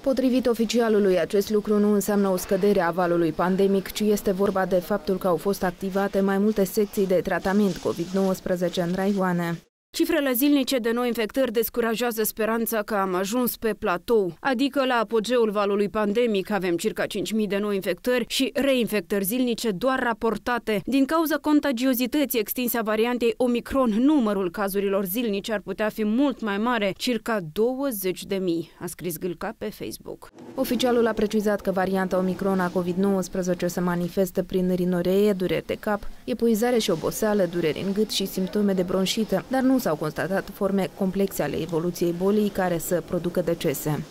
Potrivit oficialului, acest lucru nu înseamnă o scădere a valului pandemic, ci este vorba de faptul că au fost activate mai multe secții de tratament COVID-19 în raioane. Cifrele zilnice de noi infectări descurajează speranța că am ajuns pe platou, adică la apogeul valului pandemic avem circa 5.000 de noi infectări și reinfectări zilnice doar raportate. Din cauza contagiozității extinse a variantei Omicron, numărul cazurilor zilnice ar putea fi mult mai mare, circa 20.000, a scris Gâlca pe Facebook. Oficialul a precizat că varianta Omicron a COVID-19 se manifestă prin rinoree, dureri de cap, epuizare și oboseală, dureri în gât și simptome de bronșită, dar nu s-au constatat forme complexe ale evoluției bolii care să producă decese.